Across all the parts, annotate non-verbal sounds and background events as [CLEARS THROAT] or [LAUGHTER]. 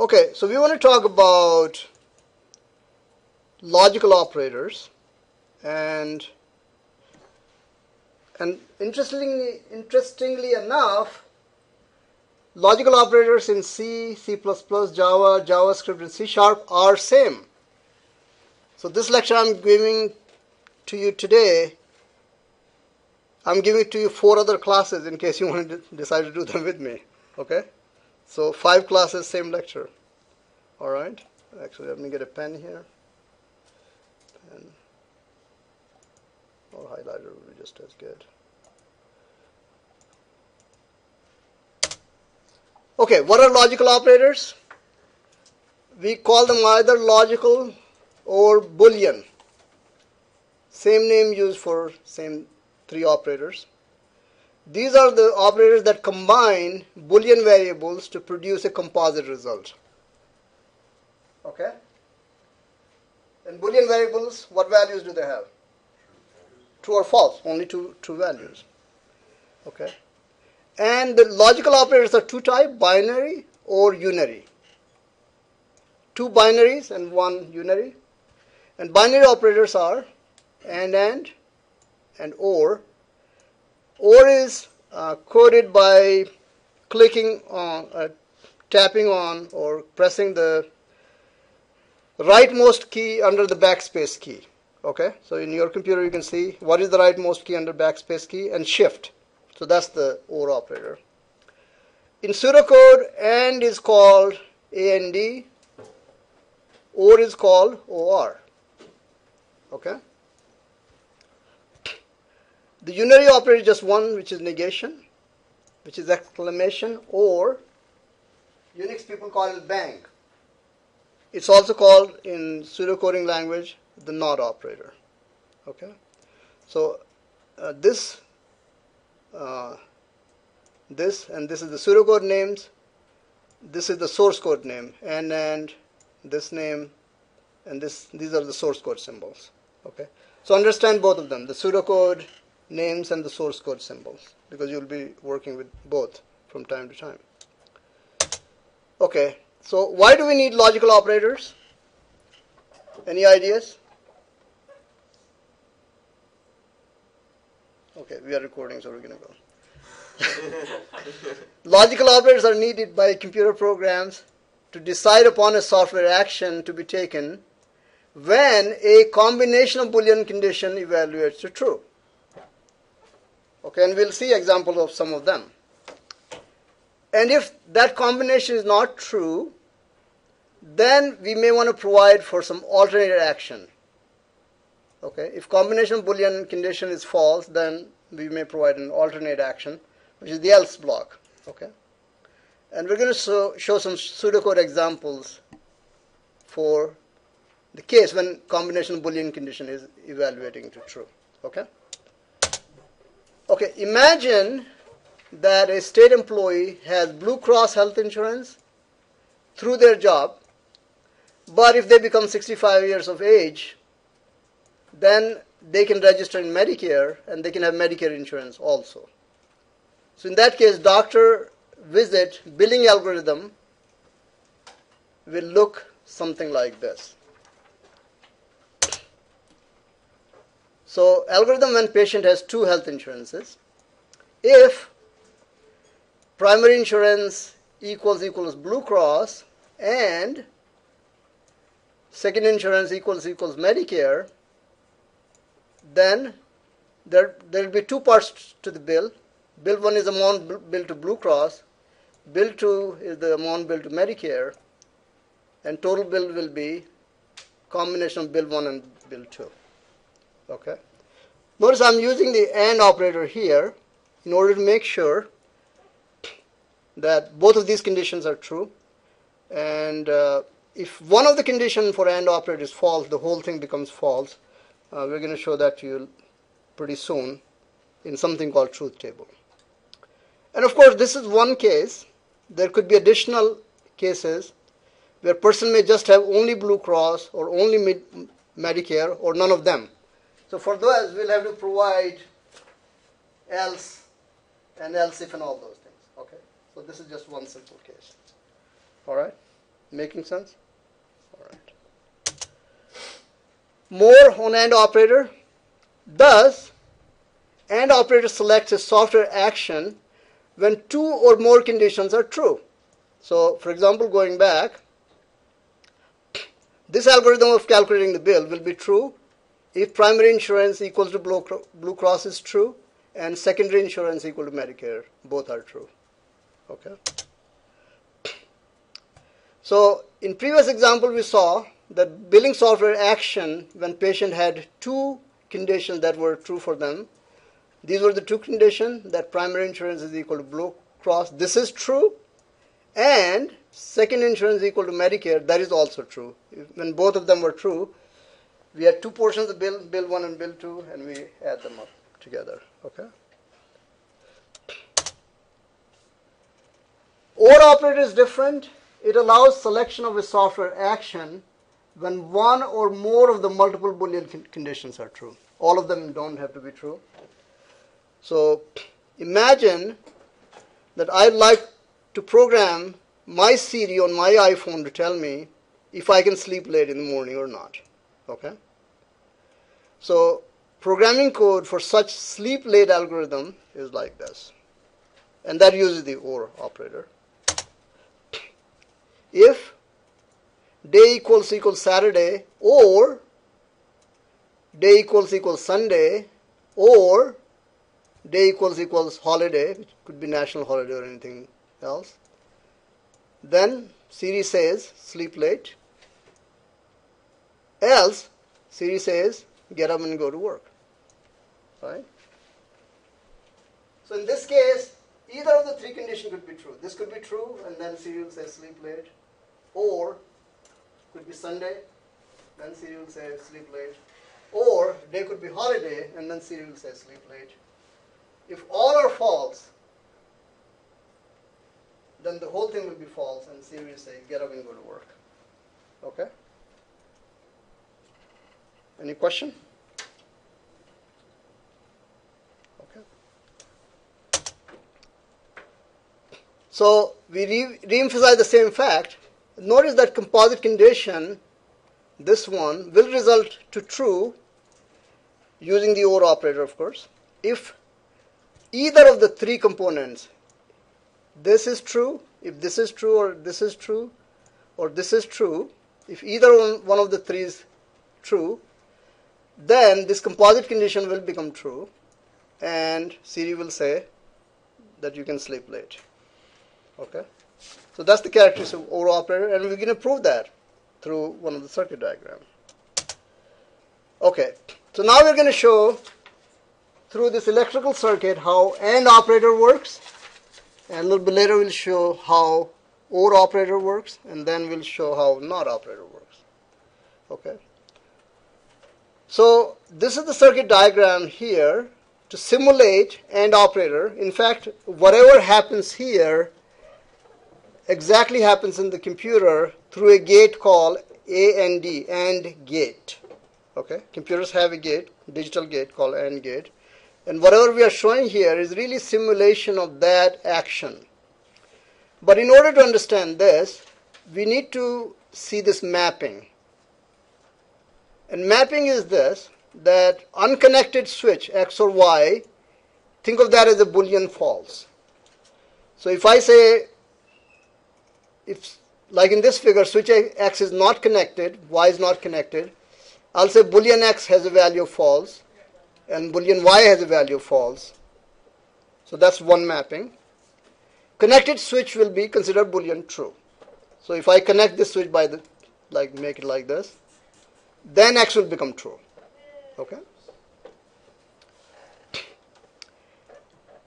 Okay, so we want to talk about logical operators and and interestingly interestingly enough logical operators in C, C++, Java, JavaScript and C sharp are same. So this lecture I'm giving to you today I'm giving to you four other classes in case you want to decide to do them with me. Okay? So five classes, same lecture. All right. Actually, let me get a pen here. Pen or highlighter will be just as good. Okay, what are logical operators? We call them either logical or Boolean. Same name used for same three operators. These are the operators that combine Boolean variables to produce a composite result. Okay? And Boolean variables, what values do they have? True or false? Only two true values. Okay? And the logical operators are two type, binary or unary. Two binaries and one unary. And binary operators are and and and or. Or is uh, coded by clicking on, uh, tapping on, or pressing the rightmost key under the backspace key. Okay, so in your computer you can see what is the rightmost key under backspace key and shift. So that's the OR operator. In pseudocode, AND is called AND, OR is called OR. Okay. The unary operator is just one, which is negation, which is exclamation, or Unix people call it bang. It's also called in pseudocoding language the not operator. Okay, so uh, this, uh, this, and this is the pseudocode names. This is the source code name, and and this name, and this. These are the source code symbols. Okay, so understand both of them. The pseudocode names and the source code symbols because you'll be working with both from time to time. Okay, so why do we need logical operators? Any ideas? Okay, we are recording, so we're going to go. [LAUGHS] logical operators are needed by computer programs to decide upon a software action to be taken when a combination of Boolean condition evaluates to true. Okay, and we'll see examples of some of them. And if that combination is not true, then we may want to provide for some alternate action. Okay, if combination boolean condition is false, then we may provide an alternate action, which is the else block. Okay, and we're going to show, show some pseudocode examples for the case when combination boolean condition is evaluating to true. Okay. Okay, imagine that a state employee has Blue Cross health insurance through their job, but if they become 65 years of age, then they can register in Medicare and they can have Medicare insurance also. So in that case, doctor visit billing algorithm will look something like this. So algorithm when patient has two health insurances, if primary insurance equals equals Blue Cross and second insurance equals equals Medicare, then there there will be two parts to the bill. Bill one is amount bill to Blue Cross, bill two is the amount bill to Medicare, and total bill will be combination of bill one and bill two. Okay. Notice I'm using the AND operator here in order to make sure that both of these conditions are true. And uh, if one of the conditions for AND operator is false, the whole thing becomes false. Uh, we're going to show that to you pretty soon in something called truth table. And of course, this is one case. There could be additional cases where person may just have only Blue Cross or only Medicare or none of them. So for those, we'll have to provide else and else if and all those things. Okay. So this is just one simple case. All right. Making sense? All right. More on AND operator. Thus, AND operator selects a software action when two or more conditions are true. So, for example, going back, this algorithm of calculating the bill will be true if primary insurance equals to Blue Cross is true and secondary insurance equal to Medicare, both are true. Okay. So in previous example we saw that billing software action when patient had two conditions that were true for them. These were the two conditions that primary insurance is equal to Blue Cross. This is true. And second insurance equal to Medicare, that is also true. When both of them were true, we had two portions of bill, bill one and bill two, and we add them up together. Okay. OR operator is different. It allows selection of a software action when one or more of the multiple Boolean con conditions are true. All of them don't have to be true. So imagine that I'd like to program my Siri on my iPhone to tell me if I can sleep late in the morning or not. Okay? So programming code for such sleep late algorithm is like this. And that uses the OR operator. If day equals equals Saturday or day equals equals Sunday or day equals equals holiday, which could be national holiday or anything else, then Siri says sleep late. Else Siri says get up and go to work. Right? So in this case, either of the three conditions could be true. This could be true, and then Siri will say sleep late. Or could be Sunday, then Siri will say sleep late. Or day could be holiday, and then Siri will say sleep late. If all are false, then the whole thing will be false, and Siri will say get up and go to work. Okay? Any question? Okay. So we re- emphasize the same fact. Notice that composite condition, this one, will result to true using the OR operator, of course, if either of the three components, this is true, if this is true, or this is true, or this is true, if either one of the three is true, then this composite condition will become true and Siri will say that you can sleep late. Okay? So that's the characteristic of OR operator and we're going to prove that through one of the circuit diagrams. Okay, so now we're going to show through this electrical circuit how AND operator works and a little bit later we'll show how OR operator works and then we'll show how NOT operator works. Okay. So this is the circuit diagram here to simulate AND operator. In fact, whatever happens here exactly happens in the computer through a gate called AND, AND gate. Okay, computers have a gate, digital gate called AND gate. And whatever we are showing here is really simulation of that action. But in order to understand this, we need to see this mapping. And mapping is this, that unconnected switch X or Y, think of that as a Boolean false. So if I say, if like in this figure, switch X is not connected, Y is not connected, I'll say Boolean X has a value of false and Boolean Y has a value of false. So that's one mapping. Connected switch will be considered Boolean true. So if I connect this switch by the, like make it like this, then x will become true. Okay?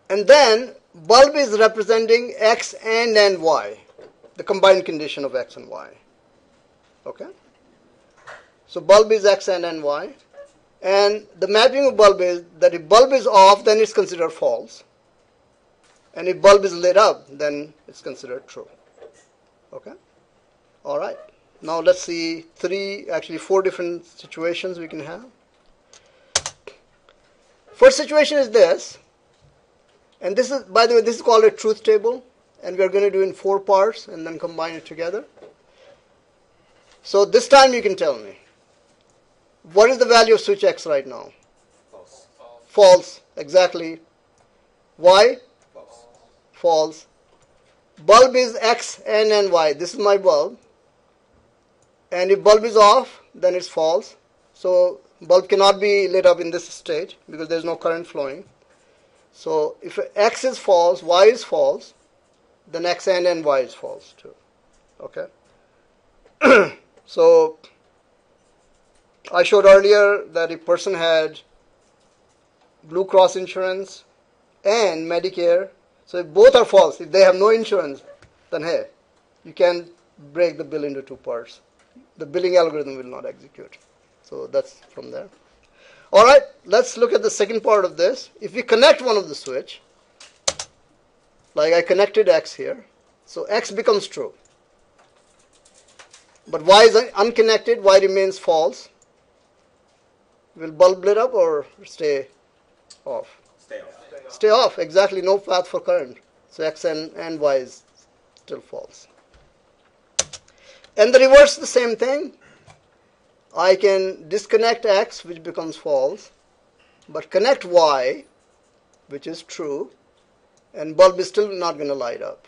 And then bulb is representing x and and y, the combined condition of x and y. Okay? So bulb is x and and y. And the mapping of bulb is that if bulb is off, then it's considered false. And if bulb is lit up, then it's considered true. Okay? All right. Now let's see three, actually four different situations we can have. First situation is this, and this is, by the way, this is called a truth table, and we're going to do in four parts and then combine it together. So this time you can tell me. What is the value of switch X right now? False. False. Exactly. Why? False. False. Bulb is X, N, and Y. This is my bulb. And if bulb is off, then it's false. So bulb cannot be lit up in this state because there's no current flowing. So if X is false, Y is false, then X, and Y is false too. Okay. [CLEARS THROAT] so I showed earlier that if person had Blue Cross insurance and Medicare, so if both are false, if they have no insurance, then hey, you can break the bill into two parts. The billing algorithm will not execute. So that's from there. All right, let's look at the second part of this. If we connect one of the switch, like I connected X here, so X becomes true. But Y is unconnected, Y remains false. Will bulb lit up or stay off? Stay off. Stay off, exactly, no path for current. So X and, and Y is still false. And the reverse the same thing. I can disconnect X, which becomes false, but connect Y, which is true, and bulb is still not going to light up.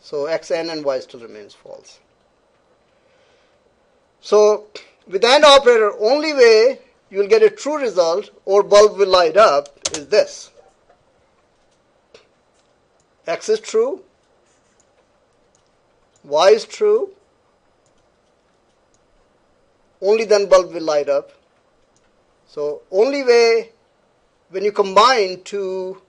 So X, N, and Y still remains false. So with AND operator, only way you will get a true result or bulb will light up is this. X is true, Y is true, only then bulb will light up. So only way when you combine two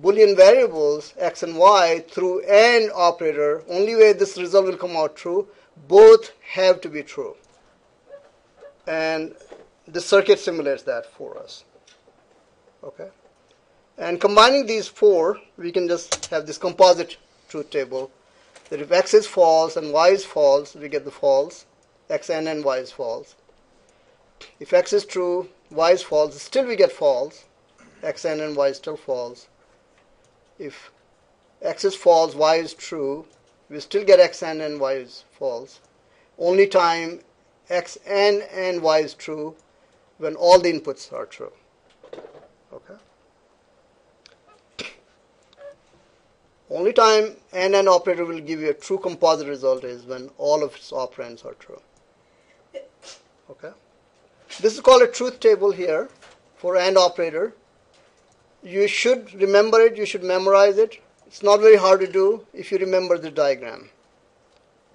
Boolean variables x and y through AND operator, only way this result will come out true, both have to be true. And the circuit simulates that for us. Okay. And combining these four, we can just have this composite truth table that if x is false and y is false, we get the false, xn and y is false. If x is true, y is false, still we get false, xn and y is still false. If x is false, y is true, we still get xn and y is false. Only time xn and y is true when all the inputs are true. Okay. Only time n and operator will give you a true composite result is when all of its operands are true. Okay. This is called a truth table here for AND operator. You should remember it, you should memorize it. It's not very hard to do if you remember the diagram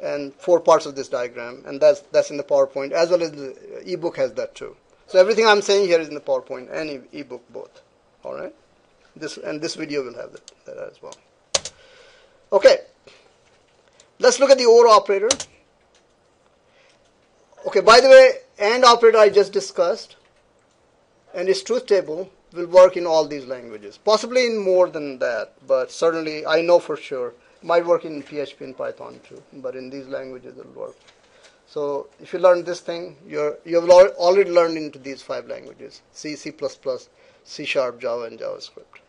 and four parts of this diagram, and that's that's in the PowerPoint as well as the ebook has that too. So everything I'm saying here is in the PowerPoint and ebook both. All right. This and this video will have that, that as well. Okay. Let's look at the OR operator. Okay. By the way, AND operator I just discussed, and its truth table will work in all these languages. Possibly in more than that, but certainly I know for sure might work in PHP and Python too, but in these languages it'll work. So if you learn this thing, you're you have already learned into these five languages: C, C++, C Sharp, Java, and JavaScript.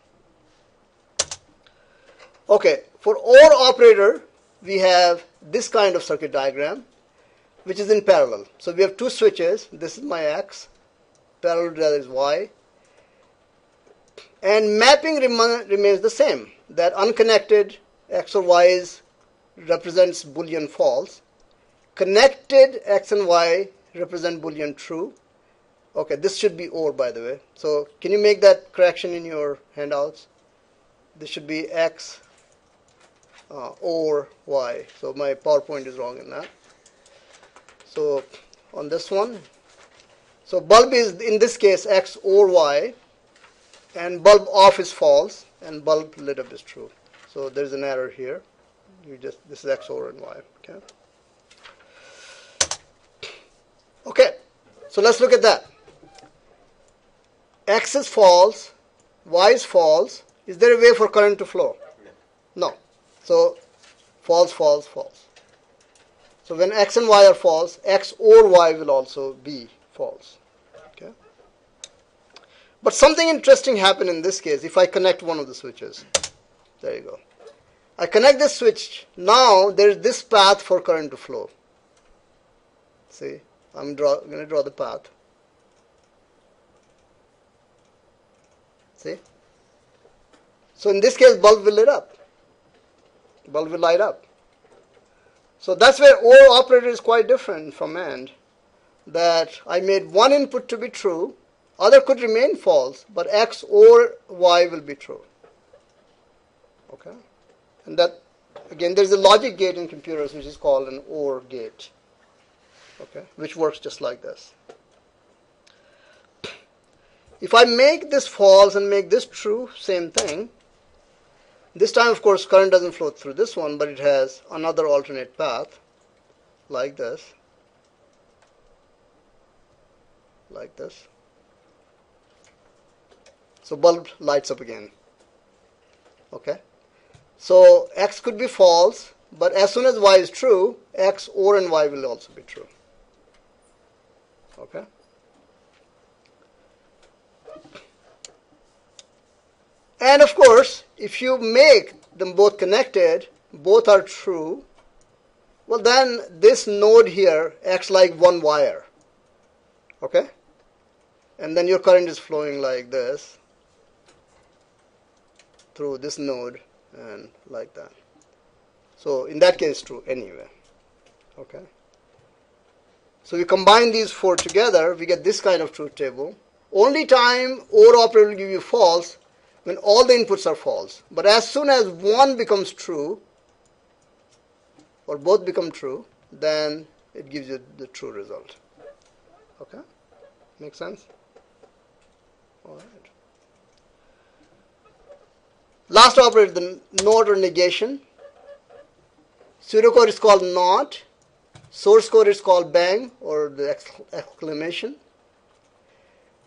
Okay, for OR operator, we have this kind of circuit diagram, which is in parallel. So we have two switches. This is my X, parallel to that is Y. And mapping rema- remains the same. That unconnected X or Y is, represents Boolean false. Connected X and Y represent Boolean true. Okay, this should be OR by the way. So can you make that correction in your handouts? This should be X uh, or Y. So my PowerPoint is wrong in that. So on this one, so bulb is in this case X or Y, and bulb off is false, and bulb lit up is true. So there's an error here. You just this is X or and Y. Okay. Okay. So let's look at that. X is false, Y is false. Is there a way for current to flow? No. So false, false, false. So when x and y are false, x or y will also be false. Okay. But something interesting happened in this case if I connect one of the switches. There you go. I connect this switch. Now there is this path for current to flow. See, I'm going to draw the path. See? So in this case, bulb will light up. Bulb will light up. So that's where OR operator is quite different from AND. That I made one input to be true, other could remain false, but X or Y will be true. Okay? And that, again, there's a logic gate in computers which is called an OR gate. Okay? Which works just like this. If I make this false and make this true, same thing, this time, of course, current doesn't flow through this one, but it has another alternate path, like this, like this. So bulb lights up again. Okay. So x could be false, but as soon as y is true, x or and y will also be true. Okay. And of course, if you make them both connected, both are true, well then this node here acts like one wire. Okay? And then your current is flowing like this through this node and like that. So in that case true anyway. Okay? So we combine these four together, we get this kind of truth table. Only time OR operator will give you false when all the inputs are false. But as soon as one becomes true, or both become true, then it gives you the true result. Okay? Make sense? All right. Last operator, the NOT or negation. Pseudocode is called NOT. Source code is called bang or the exclamation.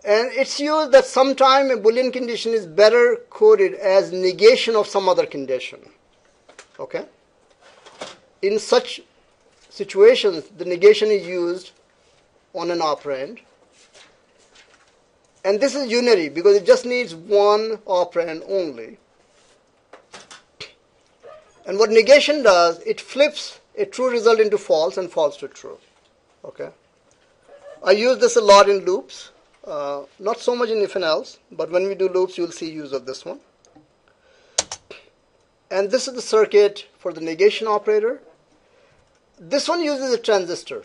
And it's used that sometime a Boolean condition is better coded as negation of some other condition. Okay? In such situations, the negation is used on an operand. And this is unary because it just needs one operand only. And what negation does, it flips a true result into false and false to true. Okay? I use this a lot in loops. Uh, not so much in if and else, but when we do loops, you'll see use of this one. And this is the circuit for the negation operator. This one uses a transistor.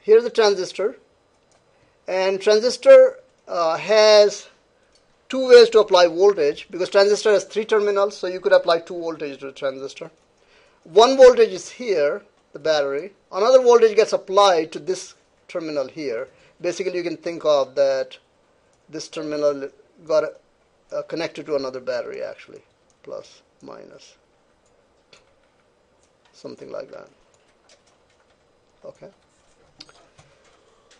Here's a transistor. And transistor uh, has two ways to apply voltage because transistor has three terminals, so you could apply two voltage to a transistor. One voltage is here, the battery. Another voltage gets applied to this terminal here basically you can think of that this terminal got uh, connected to another battery actually plus minus something like that. Okay.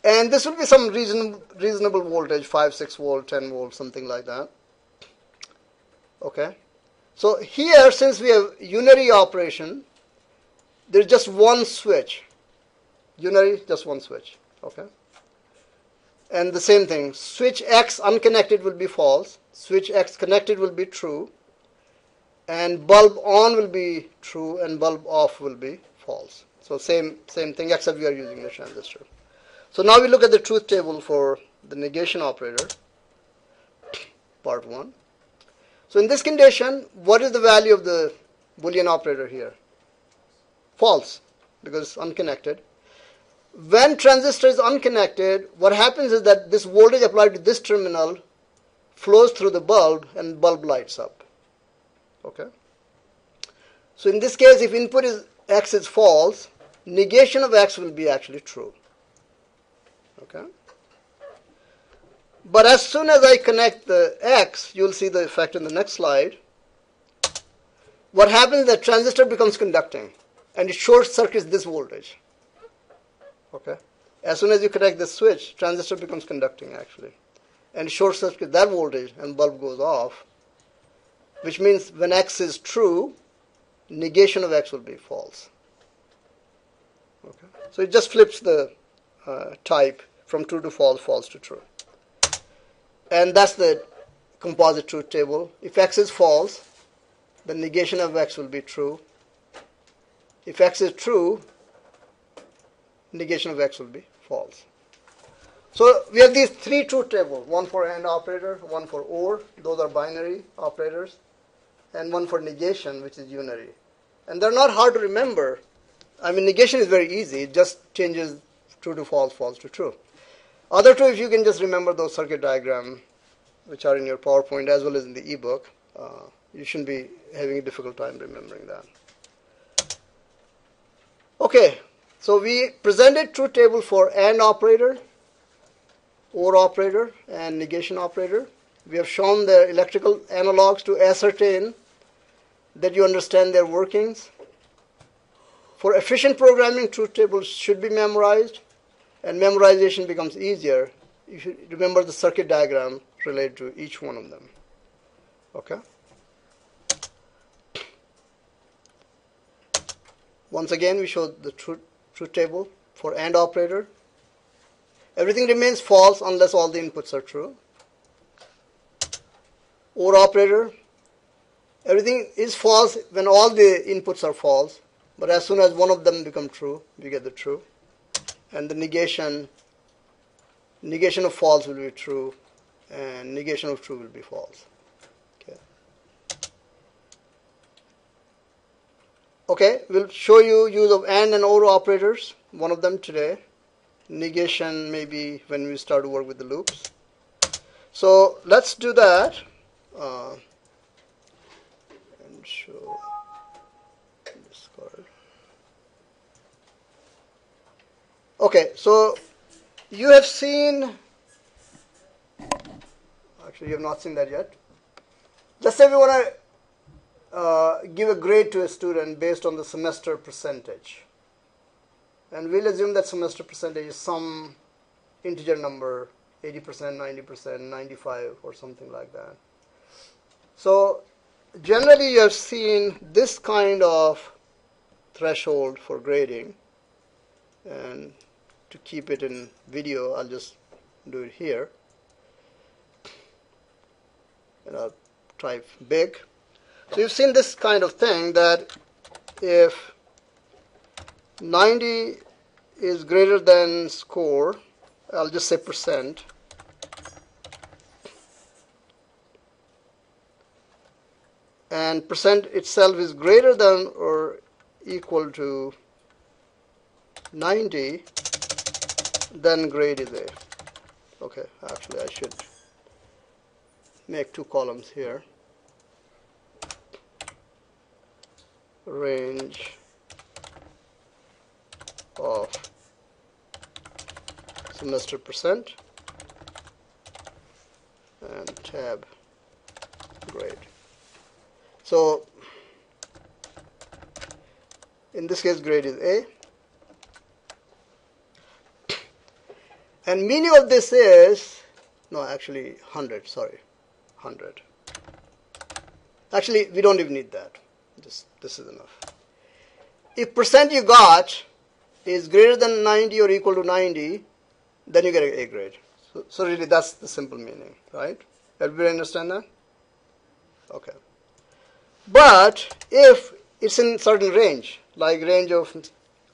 And this will be some reason, reasonable voltage 5 6 volt 10 volt something like that. Okay. So here since we have unary operation there's just one switch. Unary just one switch. Okay and the same thing, switch X unconnected will be false, switch X connected will be true, and bulb on will be true and bulb off will be false. So same, same thing except we are using the transistor. So now we look at the truth table for the negation operator, part 1. So in this condition, what is the value of the Boolean operator here? False, because unconnected when transistor is unconnected, what happens is that this voltage applied to this terminal flows through the bulb and bulb lights up. Okay. So in this case, if input is x is false, negation of x will be actually true. Okay. But as soon as I connect the x, you'll see the effect in the next slide. What happens is that transistor becomes conducting and it short circuits this voltage. Okay. As soon as you connect the switch, transistor becomes conducting actually. And short circuit that voltage and bulb goes off. Which means when X is true, negation of X will be false. Okay. So it just flips the uh, type from true to false, false to true. And that's the composite truth table. If X is false, the negation of X will be true. If X is true, negation of x will be false. So we have these three truth tables, one for AND operator, one for OR, those are binary operators, and one for negation, which is unary. And they're not hard to remember. I mean, negation is very easy. It just changes true to false, false to true. Other two, if you can just remember those circuit diagram, which are in your PowerPoint as well as in the ebook, uh, you shouldn't be having a difficult time remembering that. Okay, so we presented truth table for AND operator, OR operator, and negation operator. We have shown the electrical analogs to ascertain that you understand their workings. For efficient programming, truth tables should be memorized, and memorization becomes easier. if You should remember the circuit diagram related to each one of them. Okay? Once again, we show the truth, truth table for AND operator. Everything remains false unless all the inputs are true. OR operator, everything is false when all the inputs are false, but as soon as one of them become true, we get the true. And the negation, negation of false will be true, and negation of true will be false. Okay, we'll show you use of AND and OR operators, one of them today. Negation maybe when we start to work with the loops. So let's do that uh, and show this card. Okay, so you have seen, actually you have not seen that yet. Let's say we want to uh, give a grade to a student based on the semester percentage. And we'll assume that semester percentage is some integer number, 80%, 90%, 95 or something like that. So generally you have seen this kind of threshold for grading and to keep it in video I'll just do it here and I'll type big so you've seen this kind of thing that if 90 is greater than score I'll just say percent and percent itself is greater than or equal to 90 then grade is A. Okay, actually I should make two columns here. Range of semester percent and tab grade. So in this case grade is A. And meaning of this is, no actually 100, sorry, 100. Actually we don't even need that, this, this is enough. If percent you got is greater than 90 or equal to 90, then you get a grade. So, so really that's the simple meaning, right? Everybody understand that? Okay. But if it's in certain range, like range of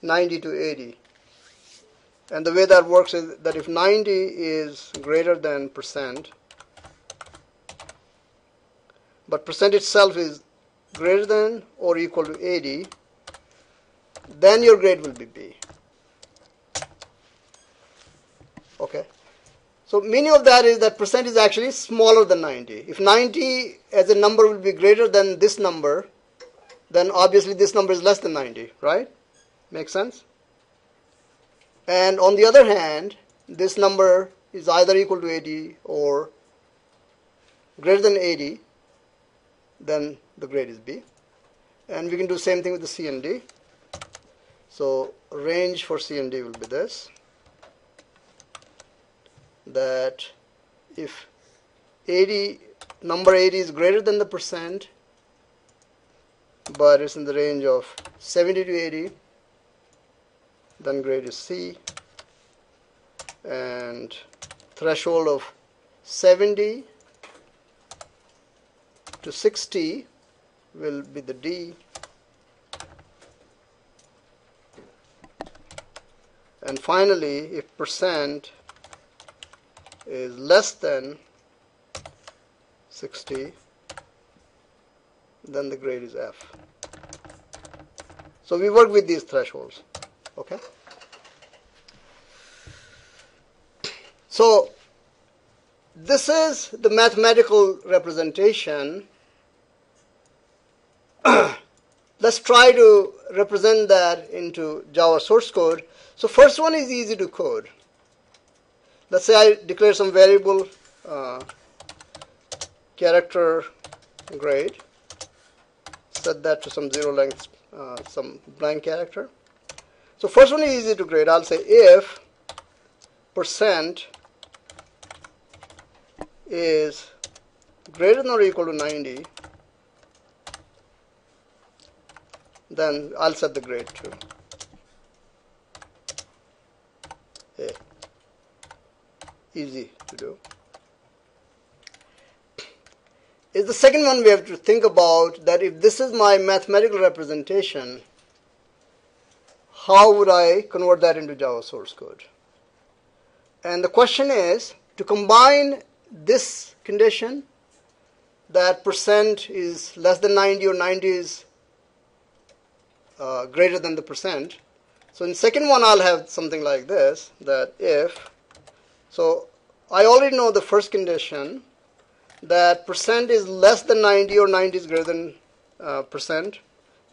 90 to 80, and the way that works is that if 90 is greater than percent, but percent itself is greater than or equal to 80, then your grade will be B. Okay. So meaning of that is that percent is actually smaller than 90. If 90 as a number will be greater than this number, then obviously this number is less than 90, right? Make sense? And on the other hand, this number is either equal to 80 or greater than 80, then the grade is B. And we can do same thing with the C and D. So range for C and D will be this that if 80 number 80 is greater than the percent but it's in the range of 70 to 80 then grade is C and threshold of 70 to 60 will be the D And finally, if percent is less than 60, then the grade is F. So we work with these thresholds. Okay. So this is the mathematical representation. [COUGHS] Let's try to represent that into Java source code. So first one is easy to code. Let's say I declare some variable uh, character grade, set that to some zero length, uh, some blank character. So first one is easy to grade. I'll say if percent is greater than or equal to 90, then I'll set the grade to A. Easy to do. Is the second one we have to think about that if this is my mathematical representation, how would I convert that into Java source code? And the question is to combine this condition that percent is less than 90 or 90 is uh, greater than the percent. So in second one I'll have something like this that if so I already know the first condition that percent is less than 90 or 90 is greater than uh, percent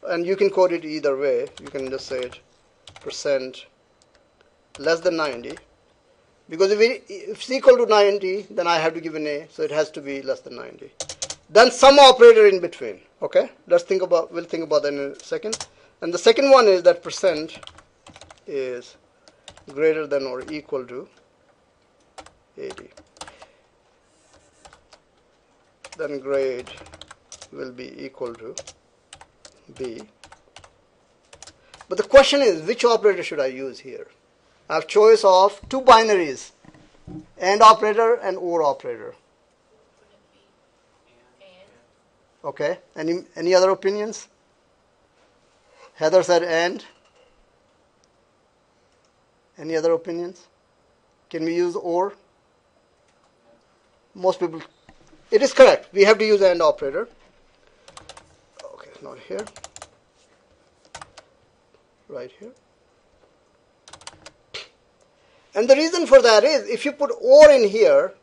and you can code it either way you can just say it percent less than 90 because if, it, if it's equal to 90, then I have to give an A, so it has to be less than 90. Then some operator in between. Okay, let's think about. We'll think about that in a second. And the second one is that percent is greater than or equal to 80. Then grade will be equal to B. But the question is, which operator should I use here? I have choice of two binaries, AND operator and OR operator. Okay, any, any other opinions? Heather said AND. Any other opinions? Can we use OR? Most people, it is correct. We have to use AND operator. Okay, not here. Right here. And the reason for that is if you put OR in here,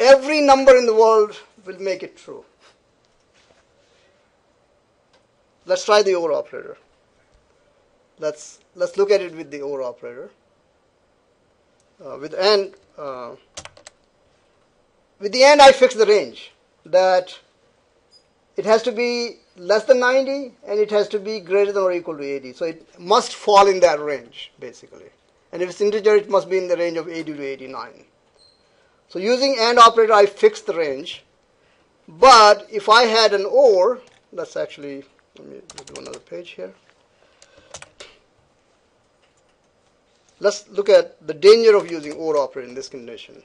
every number in the world will make it true. Let's try the OR operator. Let's let's look at it with the OR operator. Uh, with AND uh, with the AND I fix the range that it has to be less than 90 and it has to be greater than or equal to 80. So it must fall in that range basically. And if it's integer, it must be in the range of 80 to 89. So using AND operator, I fix the range. But if I had an OR, let's actually, let me do another page here. Let's look at the danger of using OR operator in this condition.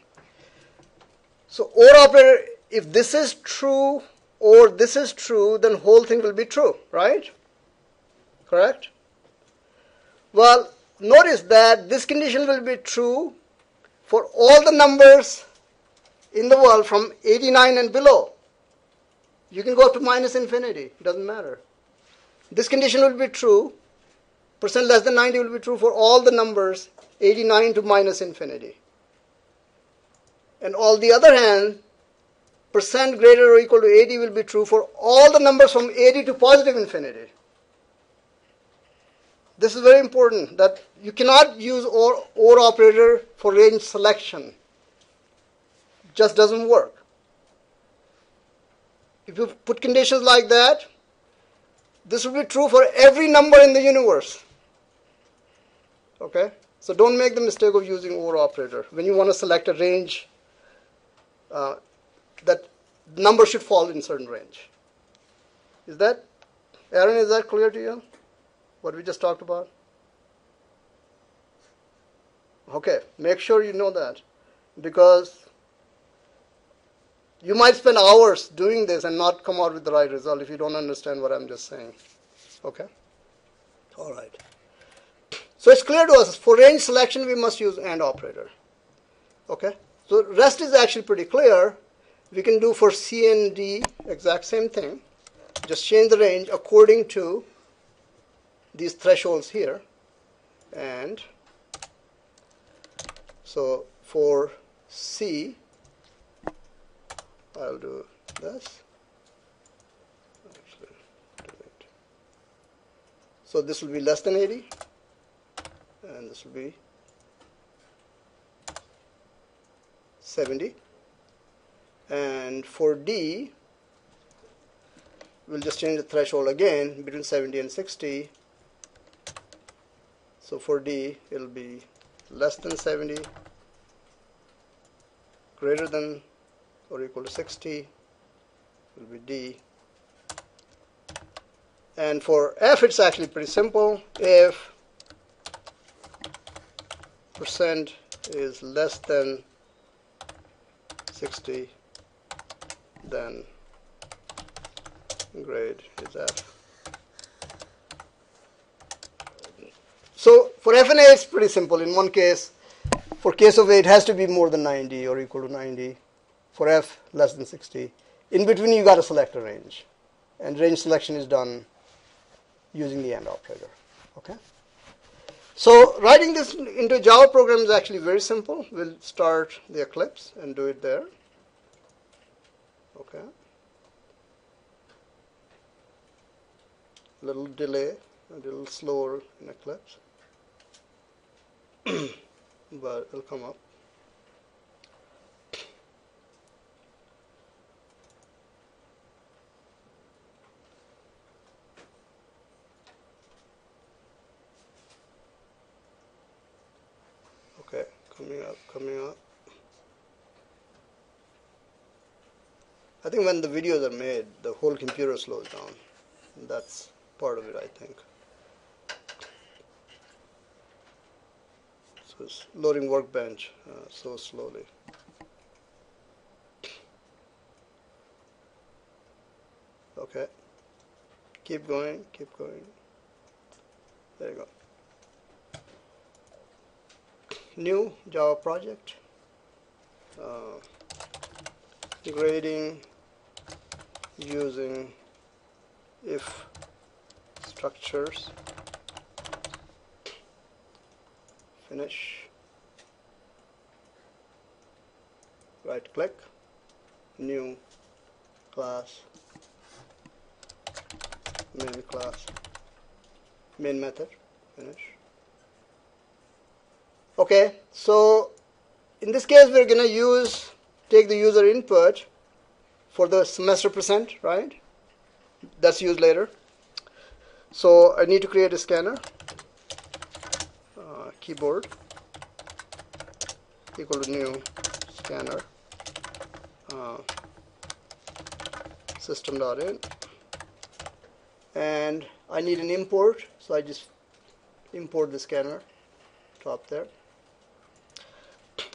So OR operator, if this is true or this is true, then whole thing will be true, right? Correct? Well, notice that this condition will be true for all the numbers in the world from 89 and below. You can go up to minus infinity, it doesn't matter. This condition will be true, percent less than 90 will be true for all the numbers 89 to minus infinity. And on the other hand, percent greater or equal to 80 will be true for all the numbers from 80 to positive infinity. This is very important that you cannot use OR, OR operator for range selection. Just doesn't work. If you put conditions like that, this will be true for every number in the universe. Okay? So don't make the mistake of using OR operator. When you want to select a range, uh, that number should fall in certain range. Is that, Aaron, is that clear to you? what we just talked about? Okay, make sure you know that because you might spend hours doing this and not come out with the right result if you don't understand what I'm just saying. Okay? All right. So it's clear to us, for range selection, we must use AND operator. Okay? So rest is actually pretty clear. We can do for C and D exact same thing. Just change the range according to these thresholds here. And so for C, I'll do this. So this will be less than 80, and this will be 70. And for D, we'll just change the threshold again between 70 and 60. So for D, it'll be less than 70, greater than or equal to 60 will be D. And for F, it's actually pretty simple. If percent is less than 60, then grade is F. So for F and A, it's pretty simple. In one case, for case of A, it has to be more than 90 or equal to 90. For F, less than 60. In between, you got to select a range. And range selection is done using the AND operator. Okay. So writing this into a Java program is actually very simple. We'll start the Eclipse and do it there. Okay. Little delay, a little slower in Eclipse, [CLEARS THROAT] but it'll come up. Okay, coming up, coming up. I think when the videos are made, the whole computer slows down. That's part of it, I think. So it's loading workbench uh, so slowly. Okay. Keep going, keep going. There you go. New Java project. Uh, grading using if structures. Finish. Right click new class. Main class. Main method. Finish okay so in this case we're going to use take the user input for the semester percent right? That's used later. So I need to create a scanner uh, keyboard equal to new scanner uh, system.in and I need an import so I just import the scanner top there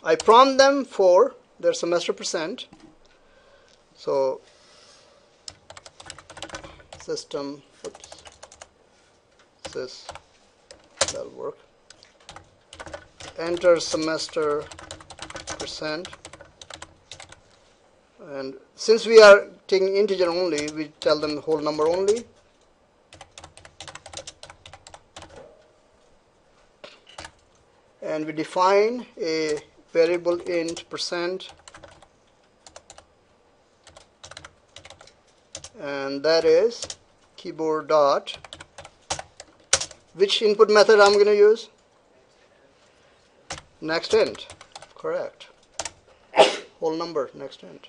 I prompt them for their semester percent. So system oops this that'll work. Enter semester percent. And since we are taking integer only we tell them the whole number only. And we define a variable int percent. And that is keyboard dot. Which input method I'm going to use? Next int. Correct. Whole number next int.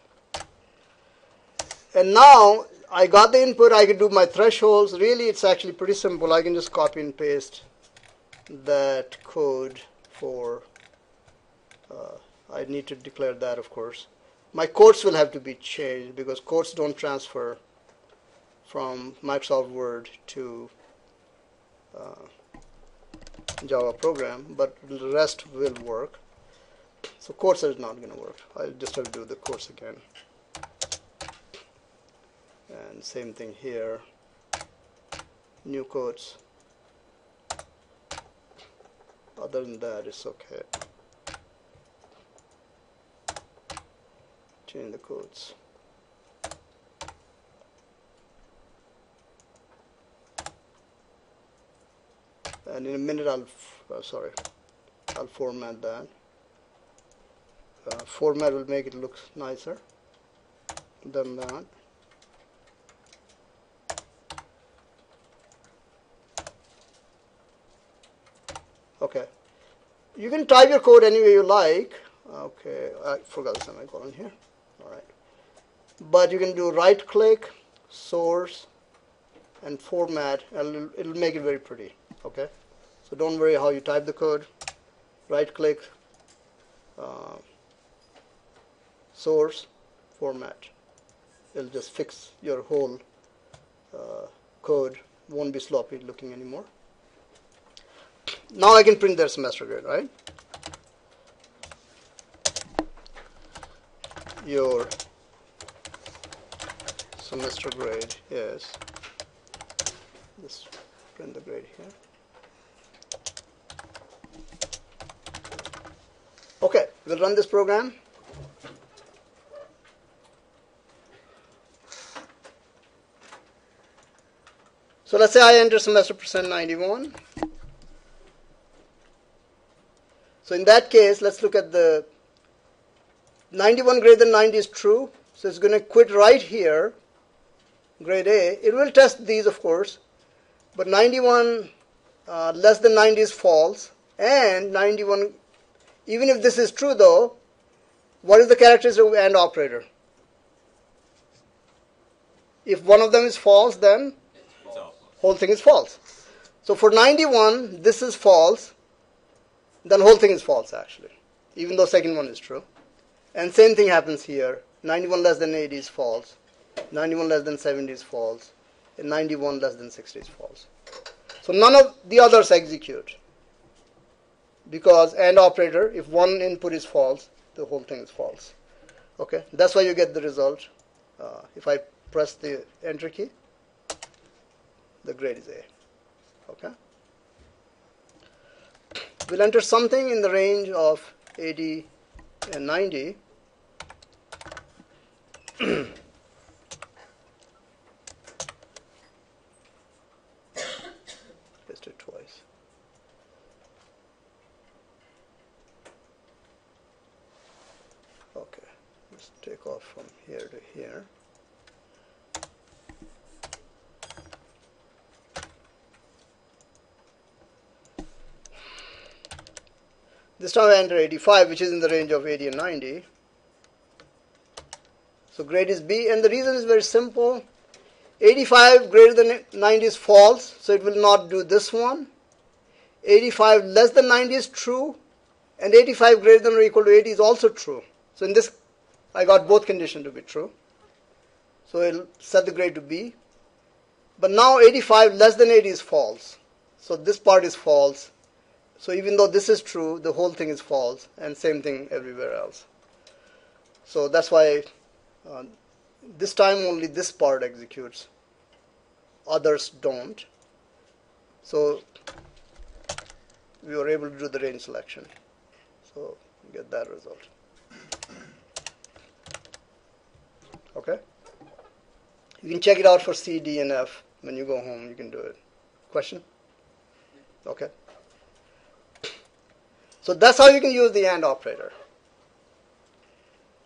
And now I got the input I can do my thresholds. Really it's actually pretty simple. I can just copy and paste that code for I need to declare that of course. My quotes will have to be changed because quotes don't transfer from Microsoft Word to uh, Java program but the rest will work. So quotes is not going to work. I'll just have to do the quotes again. And same thing here. New quotes other than that it's okay change the codes. And in a minute I'll uh, sorry I'll format that. Uh, format will make it look nicer than that. Okay. You can type your code any way you like. Okay I forgot the semicolon here but you can do right click source and format and it'll, it'll make it very pretty okay? So don't worry how you type the code. Right click uh, source format. It'll just fix your whole uh, code. Won't be sloppy looking anymore. Now I can print their semester grade right? Your semester grade is just print the grade here. Okay we'll run this program. So let's say I enter semester percent 91 so in that case let's look at the 91 greater than 90 is true. So it's going to quit right here grade A it will test these of course but 91 uh, less than 90 is false and 91 even if this is true though what is the characteristic of AND operator? If one of them is false then whole thing is false. So for 91 this is false then whole thing is false actually even though second one is true. And same thing happens here. 91 less than 80 is false 91 less than 70 is false and 91 less than 60 is false so none of the others execute. Because AND operator if one input is false the whole thing is false. Okay? That's why you get the result. Uh, if I press the enter key the grade is A. Okay? We'll enter something in the range of 80 and 90 [CLEARS THROAT] Just it twice. Okay, let's take off from here to here. This time I enter 85, which is in the range of 80 and 90. So grade is B, and the reason is very simple. 85 greater than 90 is false, so it will not do this one. 85 less than 90 is true, and 85 greater than or equal to 80 is also true. So in this, I got both conditions to be true. So it'll set the grade to B. But now 85 less than 80 is false. So this part is false. So even though this is true, the whole thing is false, and same thing everywhere else. So that's why uh, this time only this part executes. Others don't. So we were able to do the range selection. So get that result. Okay? You can check it out for C, D, and F. When you go home, you can do it. Question? Okay. So that's how you can use the AND operator.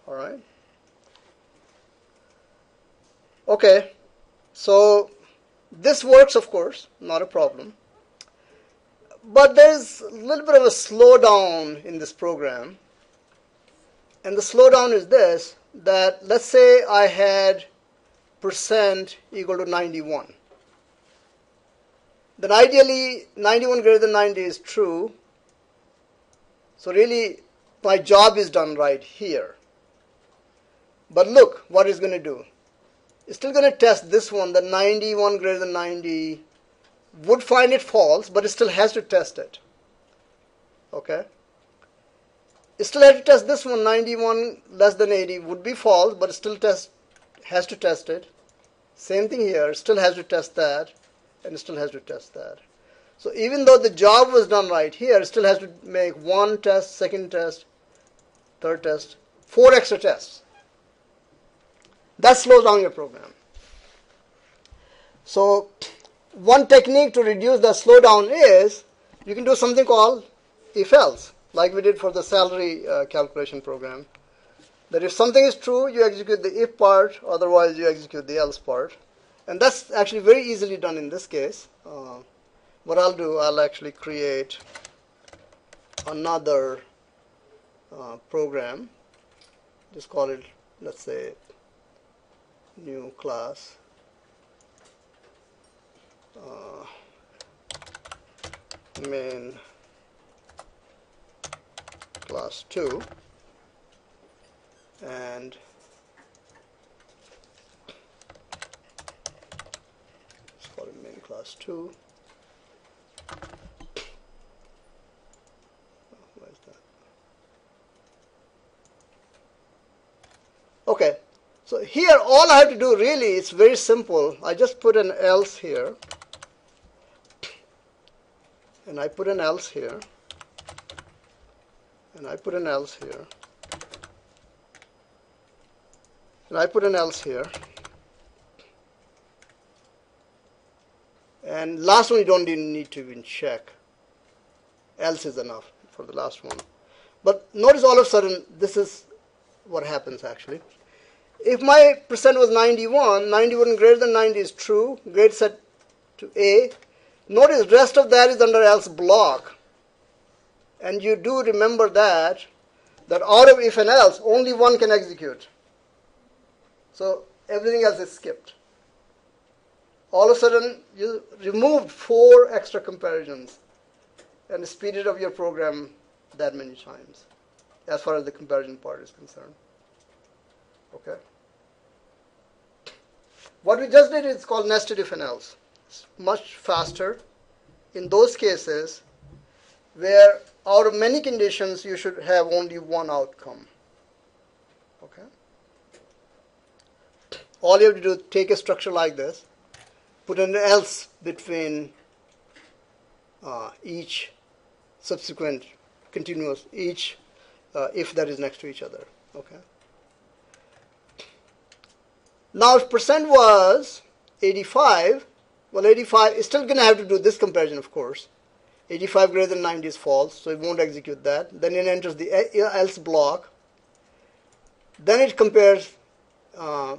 All right. Okay. So this works, of course, not a problem. But there's a little bit of a slowdown in this program. And the slowdown is this, that let's say I had percent equal to 91. Then ideally 91 greater than 90 is true so really, my job is done right here. But look what it's going to do. It's still going to test this one, the 91 greater than 90 would find it false, but it still has to test it. Okay? It still has to test this one, 91 less than 80 would be false, but it still test has to test it. Same thing here, still has to test that, and still has to test that. So even though the job was done right here, it still has to make one test, second test, third test, four extra tests. That slows down your program. So one technique to reduce the slowdown is you can do something called if else, like we did for the salary uh, calculation program. That if something is true, you execute the if part, otherwise, you execute the else part. And that's actually very easily done in this case. Uh, what I'll do, I'll actually create another uh, program. Just call it, let's say, new class. Uh, main class 2 and let's call it main class 2 Okay, so here all I have to do really is very simple. I just put an else here. And I put an else here. And I put an else here. And I put an else here and last one you don't even need to even check else is enough for the last one but notice all of a sudden this is what happens actually if my percent was 91 91 greater than 90 is true grade set to A Notice rest of that is under else block. And you do remember that, that out of if and else, only one can execute. So everything else is skipped. All of a sudden, you removed four extra comparisons and speeded up your program that many times, as far as the comparison part is concerned. Okay? What we just did is called nested if and else much faster in those cases where out of many conditions you should have only one outcome. Okay? All you have to do is take a structure like this, put an else between uh, each subsequent continuous, each uh, if that is next to each other. Okay? Now if percent was 85, well, 85 is still going to have to do this comparison, of course. 85 greater than 90 is false, so it won't execute that. Then it enters the else block. Then it compares uh,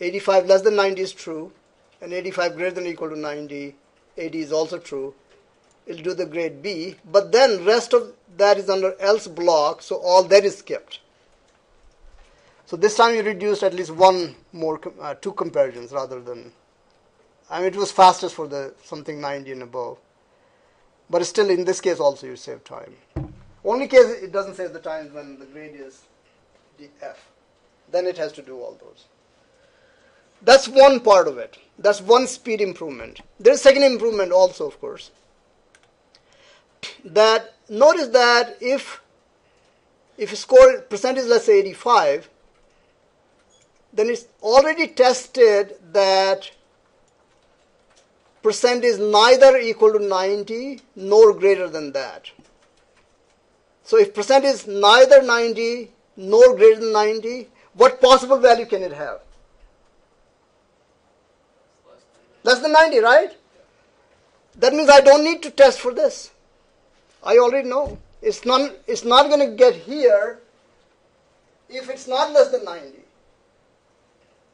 85 less than 90 is true, and 85 greater than equal to 90, 80 is also true. It'll do the grade B, but then rest of that is under else block, so all that is skipped. So this time you reduced at least one more, uh, two comparisons rather than I mean, it was fastest for the something 90 and above. But still, in this case also, you save time. Only case it doesn't save the time when the grade is df. Then it has to do all those. That's one part of it. That's one speed improvement. There's second improvement also, of course. That notice that if if score percent is let's say 85, then it's already tested that percent is neither equal to 90 nor greater than that. So if percent is neither 90 nor greater than 90, what possible value can it have? Less than 90, right? That means I don't need to test for this. I already know. It's not, it's not going to get here if it's not less than 90.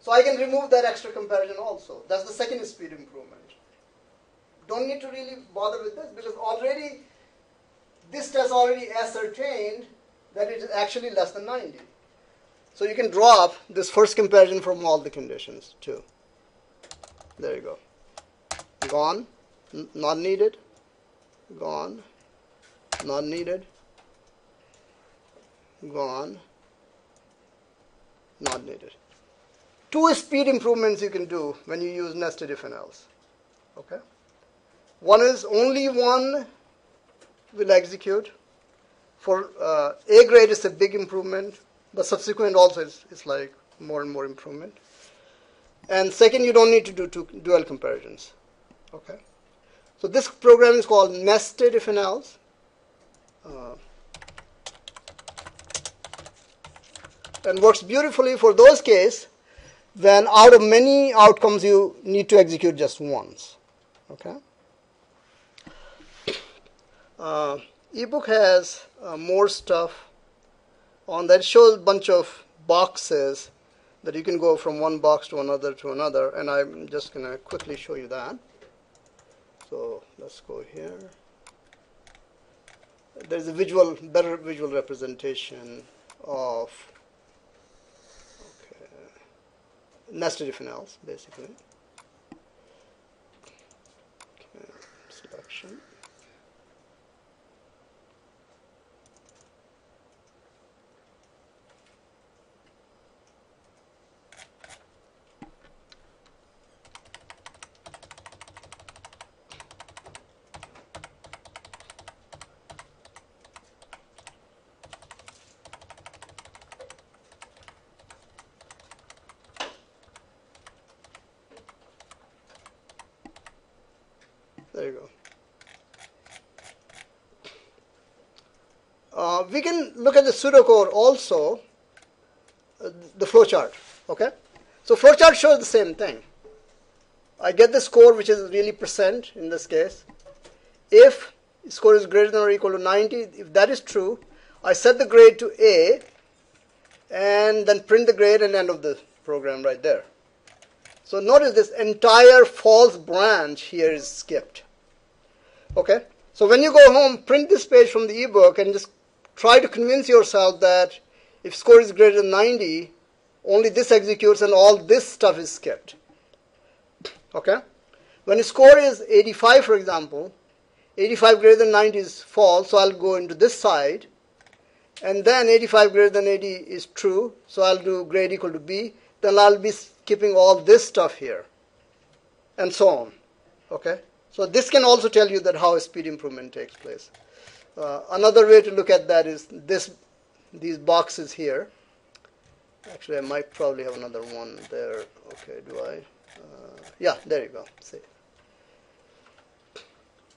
So I can remove that extra comparison also. That's the second speed improvement don't need to really bother with this because already this test already ascertained that it is actually less than 90. So you can drop this first comparison from all the conditions too. There you go. Gone, N not needed, gone, not needed, gone, not needed. Two speed improvements you can do when you use nested if and else. Okay? One is only one will execute. For uh, A grade is a big improvement, but subsequent also is, is like more and more improvement. And second, you don't need to do two dual comparisons. Okay. So this program is called nested if and else. Uh, and works beautifully for those cases when out of many outcomes you need to execute just once. Okay. Uh, ebook has uh, more stuff on that. It shows a bunch of boxes that you can go from one box to another to another, and I'm just going to quickly show you that. So let's go here. There's a visual, better visual representation of okay, nested if else, basically. Okay, selection. There you go. Uh, we can look at the pseudocode also, uh, the flowchart. Okay, so flowchart shows the same thing. I get the score, which is really percent in this case. If score is greater than or equal to 90, if that is true, I set the grade to A, and then print the grade and end of the program right there. So notice this entire false branch here is skipped. Okay? So when you go home, print this page from the ebook and just try to convince yourself that if score is greater than 90, only this executes and all this stuff is skipped. Okay? When score is 85, for example, 85 greater than 90 is false, so I'll go into this side. And then 85 greater than 80 is true, so I'll do grade equal to B. Then I'll be skipping all this stuff here. And so on. Okay? So this can also tell you that how speed improvement takes place. Uh, another way to look at that is this, these boxes here. Actually, I might probably have another one there. Okay, do I? Uh, yeah, there you go. See.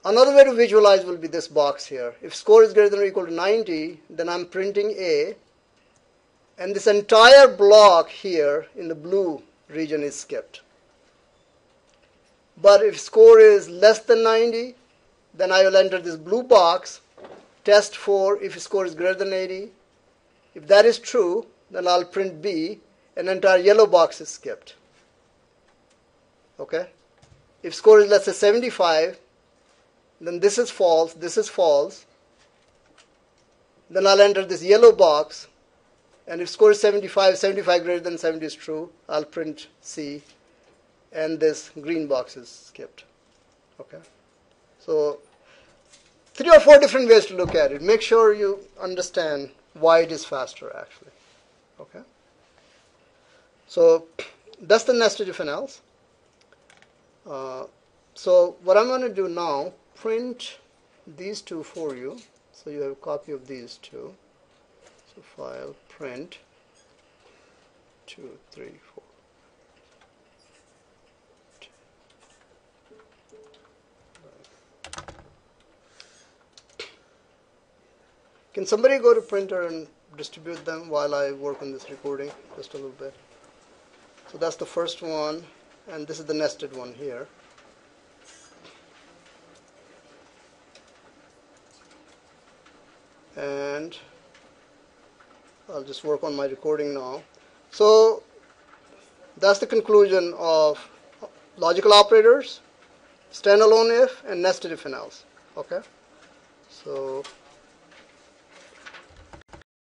Another way to visualize will be this box here. If score is greater than or equal to 90, then I'm printing A. And this entire block here in the blue region is skipped. But if score is less than 90, then I will enter this blue box, test 4 if score is greater than 80. If that is true, then I'll print B, and entire yellow box is skipped. Okay? If score is let's say 75, then this is false, this is false. Then I'll enter this yellow box, and if score is 75, 75 greater than 70 is true, I'll print C, and this green box is skipped. Okay? So, three or four different ways to look at it. Make sure you understand why it is faster, actually. Okay? So, that's the nested if and else. Uh, so, what I'm going to do now, print these two for you. So, you have a copy of these two. So, file, print, two, three, Can somebody go to printer and distribute them while I work on this recording just a little bit? So that's the first one, and this is the nested one here. And I'll just work on my recording now. So that's the conclusion of logical operators, standalone if, and nested if and else. Okay? So